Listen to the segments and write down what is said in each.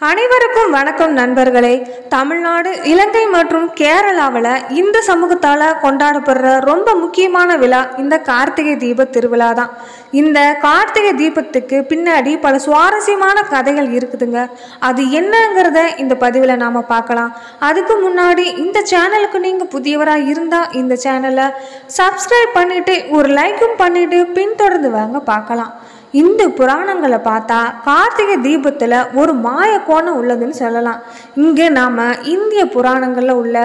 அனைவருக்கும் வணக்கம் நண்பர்களே. தமிழ்நாடு இலங்கை மற்றும் கேரளாவில் இந்த சமூகத்தால் கொண்டாடப்படுற ரொம்ப முக்கியமான விழா இந்த கார்த்திகை தீப திருவிழா தான். இந்த கார்த்திகை தீபத்துக்கு பின்னாடி பல சுவாரஸ்யமான கதைகள் இருக்குதுங்க. அது என்னங்கிறத இந்த பதிவில் நாம் பார்க்கலாம். அதுக்கு முன்னாடி இந்த சேனலுக்கு நீங்கள் புதியவராக இருந்தால் இந்த சேனலை சப்ஸ்கிரைப் பண்ணிவிட்டு ஒரு லைக்கும் பண்ணிவிட்டு பின்தொடர்ந்து வாங்க பார்க்கலாம். இந்து புராணங்களை பார்த்தா கார்த்திகை தீபத்தில் ஒரு மாய கோணம் உள்ளதுன்னு சொல்லலாம். இங்கே நாம் இந்திய புராணங்களில் உள்ள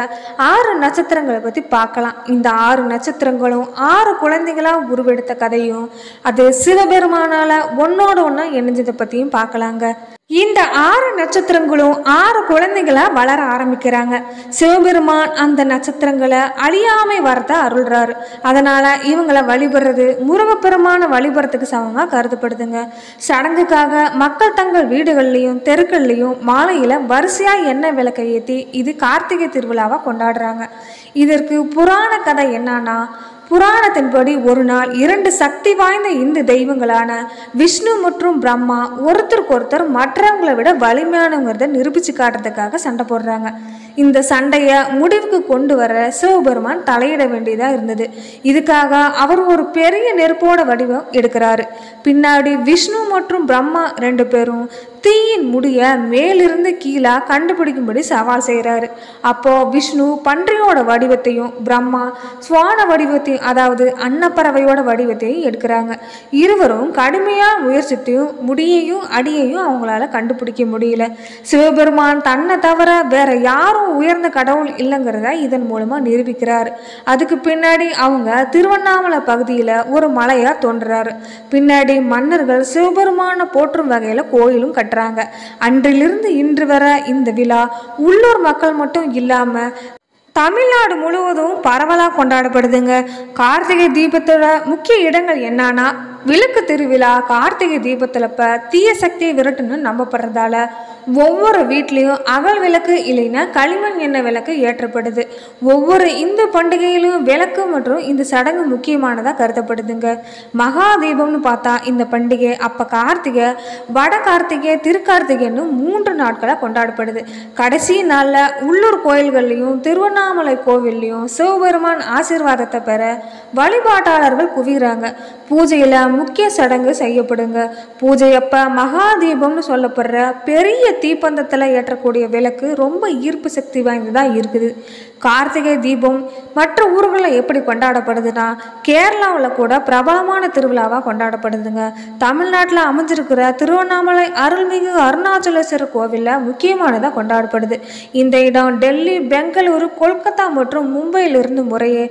ஆறு நட்சத்திரங்களை பற்றி பார்க்கலாம். இந்த ஆறு நட்சத்திரங்களும் ஆறு குழந்தைகளாக உருவெடுத்த கதையும் அது சிவபெருமானால் ஒன்றோட ஒன்றா இணைஞ்சதை பற்றியும் பார்க்கலாங்க. இந்த ஆறு நட்சத்திரங்களும் ஆறு குழந்தைகளா வளர ஆரம்பிக்கிறாங்க. சிவபெருமான் அந்த நட்சத்திரங்களை அழியாமை வரத அருள்றாரு. அதனால இவங்களை வழிபடுறது முருகப்பெருமான வழிபடுறதுக்கு சமமாக கருதப்படுதுங்க. சடங்குக்காக மக்கள் தங்கள் வீடுகள்லையும் தெருக்கள்லையும் மாலையில வரிசையா எண்ணெய் விளக்கை ஏற்றி இது கார்த்திகை திருவிழாவாக கொண்டாடுறாங்க. இதற்கு புராண கதை என்னன்னா புராணத்தின்படி ஒரு நாள் இரண்டு சக்தி வாய்ந்த இந்து தெய்வங்களான விஷ்ணு மற்றும் பிரம்மா ஒருத்தருக்கு ஒருத்தர் மற்றவங்களை விட வலிமையானவங்கிறத நிரூபிச்சு காட்டுறதுக்காக சண்டை போடுறாங்க. இந்த சண்டையை முடிவுக்கு கொண்டு வர சிவபெருமான் தலையிட வேண்டியதாக இருந்தது. இதுக்காக அவர் ஒரு பெரிய நெருப்போட வடிவம் எடுக்கிறாரு. பின்னாடி விஷ்ணு மற்றும் பிரம்மா ரெண்டு பேரும் தீயின் முடிய மேலிருந்து கீழே கண்டுபிடிக்கும்படி சவால் செய்கிறாரு அப்போ விஷ்ணு பன்றியோட வடிவத்தையும் பிரம்மா சுவான வடிவத்தையும் அதாவது அன்னப்பறவையோட வடிவத்தையும் எடுக்கிறாங்க. இருவரும் கடுமையாக முயற்சித்தையும் முடியையும் அடியையும் அவங்களால கண்டுபிடிக்க முடியல. சிவபெருமான் தன்னை தவிர வேற யாரும் உயர்ந்த கடவுள் இல்லைங்கிறத இதன் மூலமாக நிரூபிக்கிறார். அதுக்கு பின்னாடி அவங்க திருவண்ணாமலை பகுதியில் ஒரு மலையாக தோன்றுறாரு. பின்னாடி மன்னர்கள் சிவபெருமான போற்றும் வகையில் கோயிலும் கட்டி கட்டுறாங்க. அன்றிலிருந்து இன்று வர இந்த விழா உள்ளூர் மக்கள் மட்டும் இல்லாமல் தமிழ்நாடு முழுவதும் பரவலாக கொண்டாடப்படுதுங்க. கார்த்திகை தீபத்தோட முக்கிய இடங்கள் என்னன்னா விளக்கு திருவிழா கார்த்திகை தீபத்தில் தீய சக்தியை விரட்டுன்னு நம்பப்படுறதால ஒவ்வொரு வீட்லேயும் அகல் விளக்கு இல்லைன்னா களிமண் எண்ணெய் விளக்கு ஏற்றப்படுது. ஒவ்வொரு இந்து பண்டிகையிலும் விளக்கு மற்றும் இந்த சடங்கு முக்கியமானதாக கருதப்படுதுங்க. மகா தீபம்னு பார்த்தா இந்த பண்டிகை அப்போ கார்த்திகை வட கார்த்திகை திருக்கார்த்திகைன்னு மூன்று நாட்களாக கொண்டாடப்படுது. கடைசி நாளில் உள்ளூர் கோயில்கள்லையும் திருவண்ணாமலை கோவில்லையும் சிவபெருமான் ஆசீர்வாதத்தை பெற வழிபாட்டாளர்கள் குவிகிறாங்க. பூஜையில் முக்கிய சடங்கு செய்யப்படுங்க. பூஜை அப்போ மகா தீபம்னு சொல்லப்படுற பெரிய தீப்பந்தத்தில் ஏற்றக்கூடிய விளக்கு ரொம்ப ஈர்ப்பு சக்தி வாய்ந்ததாக இருக்குது. கார்த்திகை தீபம் மற்ற ஊர்களில் எப்படி கொண்டாடப்படுதுன்னா கேரளாவில் கூட பிரபலமான திருவிழாவாக கொண்டாடப்படுதுங்க. தமிழ்நாட்டில் அமைஞ்சிருக்கிற திருவண்ணாமலை அருள்மிகு அருணாச்சலேஸ்வரர் கோவிலில் முக்கியமானதாக கொண்டாடப்படுது. இந்த இடம் டெல்லி பெங்களூரு கொல்கத்தா மற்றும் மும்பையிலிருந்து முறையே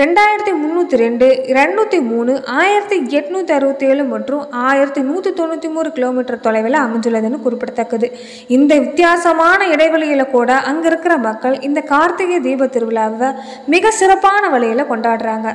ரெண்டாயிரத்தி முந்நூற்றி ரெண்டு இரநூத்தி மூணு ஆயிரத்தி எட்நூற்றி அறுபத்தி ஏழு மற்றும் ஆயிரத்தி நூற்றி தொண்ணூற்றி மூணு கிலோமீட்டர் தொலைவில் அமைஞ்சுள்ளதுன்னு குறிப்பிடத்தக்கது. இந்த வித்தியாசமான இடைவெளியில் கூட அங்கே இருக்கிற மக்கள் இந்த கார்த்திகை தீப திருவிழாவை மிக சிறப்பான வழியில் கொண்டாடுறாங்க.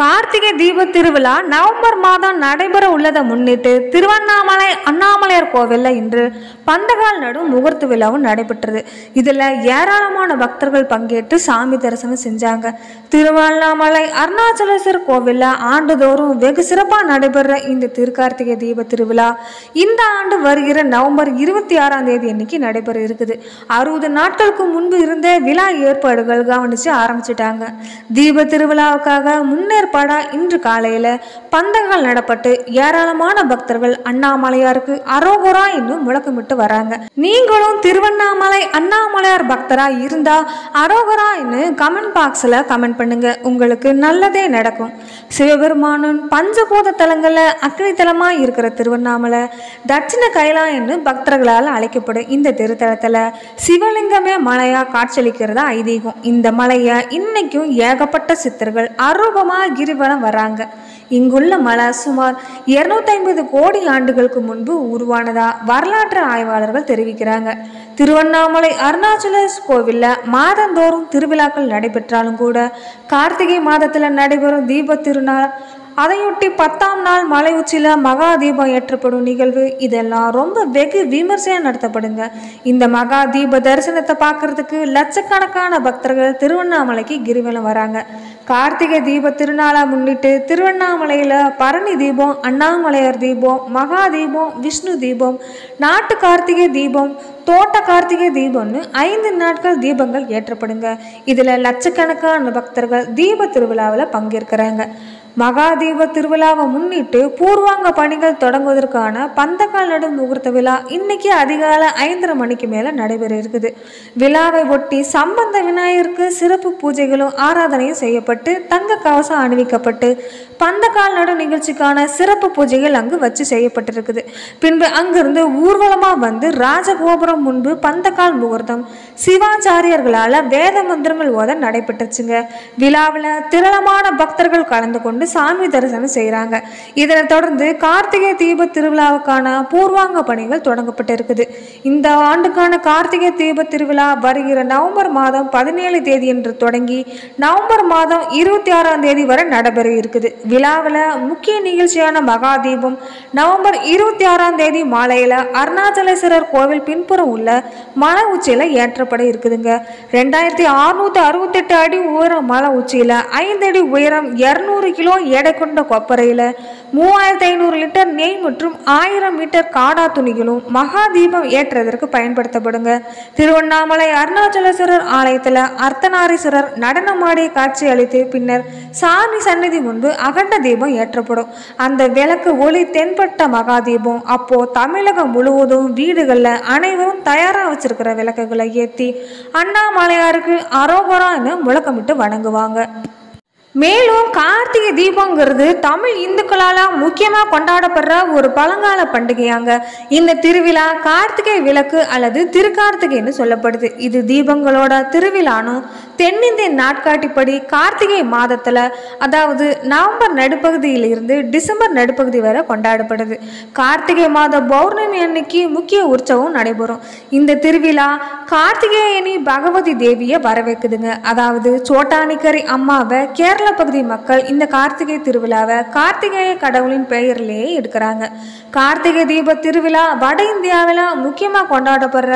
கார்த்திகை தீப திருவிழா நவம்பர் மாதம் நடைபெற உள்ளதை முன்னிட்டு திருவண்ணாமலை அண்ணாமலையார் கோவிலில் இன்று பந்தகால் நடும் முகூர்த்த விழாவும் நடைபெற்றது. இதில் ஏராளமான பக்தர்கள் பங்கேற்று சாமி தரிசனம் செஞ்சாங்க. திருவண்ணாமலை அருணாச்சலேஸ்வர் கோவிலில் ஆண்டுதோறும் வெகு சிறப்பாக நடைபெற இந்த திருக்கார்த்திகை தீப திருவிழா இந்த ஆண்டு வருகிற நவம்பர் இருபத்தி ஆறாம் தேதி அன்னைக்கு நடைபெற இருக்குது. அறுபது நாட்களுக்கு முன்பு இருந்த விழா ஏற்பாடுகள் கவனித்து ஆரம்பிச்சிட்டாங்க. தீப திருவிழாவுக்காக முன்னே ஏற்பாடா இன்று காலையில் பந்தங்கள் நடப்பட்டு ஏராளமான பக்தர்கள் அண்ணாமலையாருக்கு அரோகரா இன்னும் முழக்கமிட்டு வராங்க. நீங்களும் திருவண்ணாமலை அண்ணாமலையார் பக்தரா இருந்தா அரோகரா என்று கமெண்ட் பாக்ஸில் கமெண்ட் பண்ணுங்க. உங்களுக்கு நல்லதே நடக்கும். சிவபெருமானும் பஞ்சபூத தலங்களில் அக்னி இருக்கிற திருவண்ணாமலை தட்சிண என்று பக்தர்களால் அழைக்கப்படும் இந்த திருத்தலத்தில் சிவலிங்கமே மலையாக காட்சியளிக்கிறதா ஐதீகம். இந்த மலையை இன்னைக்கும் ஏகப்பட்ட சித்தர்கள் அரூபமாக கிரிவலம் வராங்க. இங்குள்ள மலை சுமார் இருநூத்தைம்பது கோடி ஆண்டுகளுக்கு முன்பு உருவானதா வரலாற்று ஆய்வாளர்கள் தெரிவிக்கிறாங்க. திருவண்ணாமலை அருணாச்சலேஸ் கோவிலில் மாதந்தோறும் திருவிழாக்கள் நடைபெற்றாலும் கூட கார்த்திகை மாதத்தில் நடைபெறும் தீப திருநாள் அதையொட்டி பத்தாம் நாள் மலை உச்சியில் மகா தீபம் ஏற்றப்படும் நிகழ்வு இதெல்லாம் ரொம்ப வெகு விமர்சையாக நடத்தப்படுங்க. இந்த மகா தீப தரிசனத்தை பார்க்கறதுக்கு லட்சக்கணக்கான பக்தர்கள் திருவண்ணாமலைக்கு கிரிவலம் வராங்க. கார்த்திகை தீப திருநாளை முன்னிட்டு திருவண்ணாமலையில் பரணி தீபம் அண்ணாமலையார் தீபம் மகா தீபம் விஷ்ணு தீபம் நாட்டு கார்த்திகை தீபம் தோட்ட கார்த்திகை தீபம்னு ஐந்து நாட்கள் தீபங்கள் ஏற்றப்படுங்க. இதில் லட்சக்கணக்கான பக்தர்கள் தீப திருவிழாவில் பங்கேற்கிறாங்க. மகாதீப திருவிழாவை முன்னிட்டு பூர்வாங்க பணிகள் தொடங்குவதற்கான பந்தக்கால் நடும் முகூர்த்த விழா இன்னைக்கு அதிகாலை ஐந்தரை மணிக்கு மேலே நடைபெற இருக்குது. விழாவை ஒட்டி சம்பந்த விநாயகருக்கு சிறப்பு பூஜைகளும் ஆராதனையும் செய்யப்பட்டு தங்க கவசம் அணிவிக்கப்பட்டு பந்தக்கால் நடும் நிகழ்ச்சிக்கான சிறப்பு பூஜைகள் அங்கு வச்சு செய்யப்பட்டிருக்குது. பின்பு அங்கிருந்து ஊர்வலமாக வந்து ராஜகோபுரம் முன்பு பந்தக்கால் முகூர்த்தம் சிவாச்சாரியர்களால் வேத மந்திரங்கள் ஓத நடைபெற்றுச்சுங்க. விழாவில் திரளமான பக்தர்கள் கலந்து கொண்டு சாமி தரிசனம் செய்கிறாங்க இதனைத் தொடர்ந்து கார்த்திகை தீப திருவிழாவுக்கான பூர்வாங்க பணிகள் தொடங்கப்பட்டு இருக்குது இந்த ஆண்டுக்கான கார்த்திகை தீப திருவிழா வருகிற நவம்பர் மாதம் பதினேழு தேதி என்று தொடங்கி நவம்பர் மாதம் இருபத்தி ஆறாம் தேதி வரை நடைபெற இருக்குது. விழாவில் முக்கிய நிகழ்ச்சியான மகா தீபம் நவம்பர் இருபத்தி ஆறாம் தேதி மாலையில் அருணாச்சலேஸ்வரர் கோவில் பின்புறம் உள்ள மலை உச்சியில் ஏற்றப்பட இருக்குதுங்க. ரெண்டாயிரத்தி அறுநூத்தி அறுபத்தெட்டு அடி உயரம் மலை உச்சியில் ஐந்து அடி உயரம் இரநூறு கிலோ எடை கொண்ட கொப்பரையில் மூவாயிரத்தி ஐநூறு லிட்டர் நெய் மற்றும் ஆயிரம் மீட்டர் காடா துணிகளும் மகா தீபம் ஏற்றுவதற்கு பயன்படுத்தப்படுங்க. திருவண்ணாமலை அருணாச்சலேஸ்வரர் ஆலயத்தில் அர்த்தநாரீஸ்வரர் நடனமாடி காட்சி அளித்து பின்னர் சாமி சந்நிதி முன்பு அகண்ட தீபம் ஏற்றப்படும். அந்த விளக்கு ஒளி தென்பட்ட மகா தீபம் அப்போ தமிழகம் முழுவதும் வீடுகளில் அனைவரும் தயாராக வச்சிருக்கிற விளக்குகளை ஏற்றி அண்ணாமலையாருக்கு அரோகரான்னு முழக்கமிட்டு வணங்குவாங்க. மேலும் கார்த்திகை தீபங்கிறது தமிழ் இந்துக்களால் முக்கியமாக கொண்டாடப்படுற ஒரு பழங்கால பண்டிகையாங்க. இந்த திருவிழா கார்த்திகை விளக்கு அல்லது திருக்கார்த்திகைன்னு சொல்லப்படுது. இது தீபங்களோட திருவிழானும் தென்னிந்திய நாட்காட்டிப்படி கார்த்திகை மாதத்தில் அதாவது நவம்பர் நடுப்பகுதியிலிருந்து டிசம்பர் நடுப்பகுதி வரை கொண்டாடப்படுது. கார்த்திகை மாத பௌர்ணமி அன்னைக்கு முக்கிய உற்சவம் நடைபெறும். இந்த திருவிழா கார்த்திகேயனி பகவதி தேவியை வரவேற்குதுங்க. அதாவது சோட்டானிக்கரி அம்மாவை கேரள பகுதி மக்கள் இந்த கார்த்திகை திருவிழாவை கார்த்திகேய கடவுளின் பெயரிலேயே எடுக்கிறாங்க. கார்த்திகை தீப திருவிழா வட இந்தியாவில் முக்கியமாக கொண்டாடப்படுற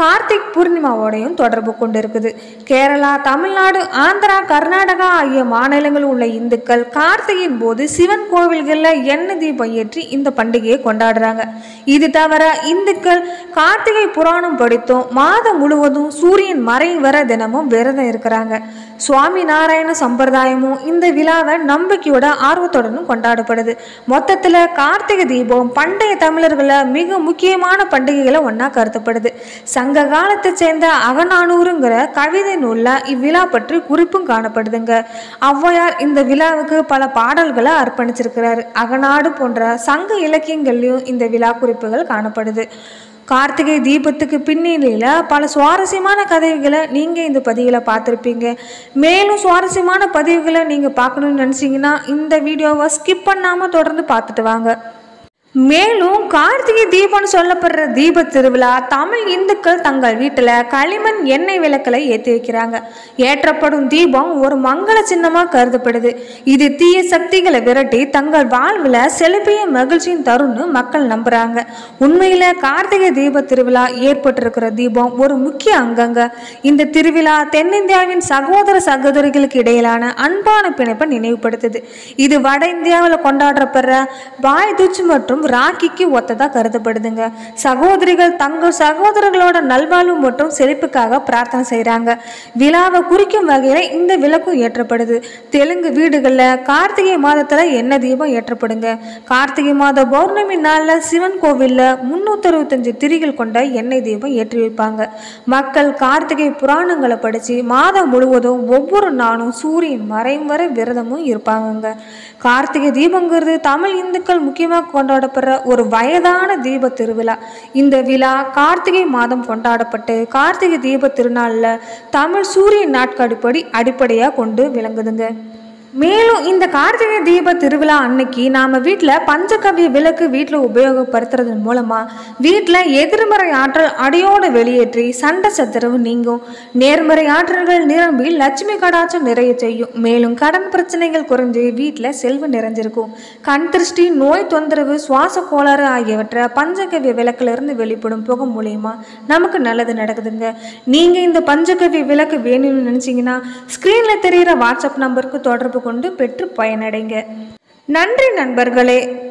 கார்த்திக் பூர்ணிமாவோடையும் தொடர்பு கொண்டிருக்குது. கேரளா தமிழ்நாடு ஆந்திரா கர்நாடகா ஆகிய மாநிலங்களில் உள்ள இந்துக்கள் கார்த்திகையின் போது சிவன் கோவில்களில் எண்ணெய் தீபம் ஏற்றி இந்த பண்டிகையை கொண்டாடுறாங்க. இது தவிர இந்துக்கள் கார்த்திகை புராணம் படித்தும் மாதம் முழுவதும் சூரியன் மறை வர தினமும் விரதம் இருக்கிறாங்க. சுவாமி நாராயண சம்பிரதாயமும் இந்த விழாவை நம்பிக்கையோட ஆர்வத்துடனும் கொண்டாடப்படுது. மொத்தத்தில் கார்த்திகை தீபம் பண்டைய தமிழர்களில் மிக முக்கியமான பண்டிகைகளை ஒன்றா கருதப்படுது. சங்க காலத்தை சேர்ந்த அகநானூறுங்கிற கவிதை நூலில் இவ்விழா பற்றி குறிப்பும் காணப்படுதுங்க. ஔவையார் இந்த விழாவுக்கு பல பாடல்களை அர்ப்பணிச்சிருக்கிறாரு. அகநாடு போன்ற சங்க இலக்கியங்கள்லையும் இந்த விழா குறிப்புகள் காணப்படுது. கார்த்திகை தீபத்துக்கு பின்னணியில் பல சுவாரஸ்யமான கதைகளை நீங்கள் இந்த பதிவில் பார்த்துருப்பீங்க. மேலும் சுவாரஸ்யமான பதிவுகளை நீங்கள் பார்க்கணுன்னு நினச்சிங்கன்னா இந்த வீடியோவை ஸ்கிப் பண்ணாமல் தொடர்ந்து பார்த்துட்டு வாங்க. மேலும் கார்த்திகை தீபம்னு சொல்லப்படுற தீப திருவிழா தமிழ் இந்துக்கள் தங்கள் வீட்டில் களிமண் எண்ணெய் விளக்கலை ஏற்றி வைக்கிறாங்க. ஏற்றப்படும் தீபம் ஒரு மங்கள சின்னமாக கருதப்படுது. இது தீய சக்திகளை விரட்டி தங்கள் வாழ்வில் செழிப்பைய மகிழ்ச்சியும் தரும்னு மக்கள் நம்புகிறாங்க உண்மையில் கார்த்திகை தீப திருவிழா ஏற்பட்டிருக்கிற தீபம் ஒரு முக்கிய அங்கங்க. இந்த திருவிழா தென்னிந்தியாவின் சகோதர சகோதரிகளுக்கு இடையிலான அன்பான பிணைப்பை நினைவுபடுத்துது. இது வட இந்தியாவில் கொண்டாடப்படுற பாய் துச் மற்றும் ராக்கிக்கு ஒத்ததாக கருதப்படுதுங்க. சகோதரிகள் தங்கள் சகோதரர்களோட நல்வாழ்வு மற்றும் செழிப்புக்காக பிரார்த்தனை செய்கிறாங்க விழாவை குறிக்கும் வகையில் இந்த விளக்கும் ஏற்றப்படுது. தெலுங்கு வீடுகளில் கார்த்திகை மாதத்தில் எண்ணெய் தீபம் ஏற்றப்படுங்க? கார்த்திகை மாத பௌர்ணமி நாளில் சிவன் கோவிலில் முன்னூற்றி அறுபத்தஞ்சு திரிகள் கொண்ட எண்ணெய் தீபம் ஏற்றி வைப்பாங்க. மக்கள் கார்த்திகை புராணங்களை படித்து மாதம் முழுவதும் ஒவ்வொரு நாளும் சூரியன் மறையும் வரை விரதமும் இருப்பாங்கங்க. கார்த்திகை தீபங்கிறது தமிழ் இந்துக்கள் முக்கியமாக கொண்டாடப்படுற ஒரு வயதான தீப திருவிழா. இந்த விழா கார்த்திகை மாதம் கொண்டாடப்பட்டு கார்த்திகை தீப திருநாளில் தமிழ் சூரிய நாட்காடிப்படி அடிப்படையாக கொண்டு விளங்குதுங்க. மேலும் இந்த கார்த்திகை தீப திருவிழா அன்னைக்கு நாம் வீட்டில் பஞ்சகவ்ய விளக்கு வீட்டில் உபயோகப்படுத்துறது மூலமாக வீட்டில் எதிர்மறை ஆற்றல் அடியோடு வெளியேற்றி சண்டை சத்துரவு நீங்கும். நேர்மறை ஆற்றல்கள் நிரம்பி லட்சுமி கடாச்சம் நிறைய செய்யும். மேலும் கடன் பிரச்சனைகள் குறைஞ்சு வீட்டில் செல்வம் நிறைஞ்சிருக்கும். கண் திருஷ்டி நோய் தொந்தரவு சுவாச கோளாறு ஆகியவற்றை பஞ்சகவ்ய விளக்கிலிருந்து வெளிப்படும் புகை மூலியமாக நமக்கு நல்லது நடக்குதுங்க. நீங்கள் இந்த பஞ்சகவ்ய விளக்கு வேணும்னு நினச்சிங்கன்னா ஸ்க்ரீனில் தெரிகிற வாட்ஸ்அப் நம்பருக்கு தொடர்பு கொண்டு பெற்று பயனடைங்க. நன்றி நண்பர்களே.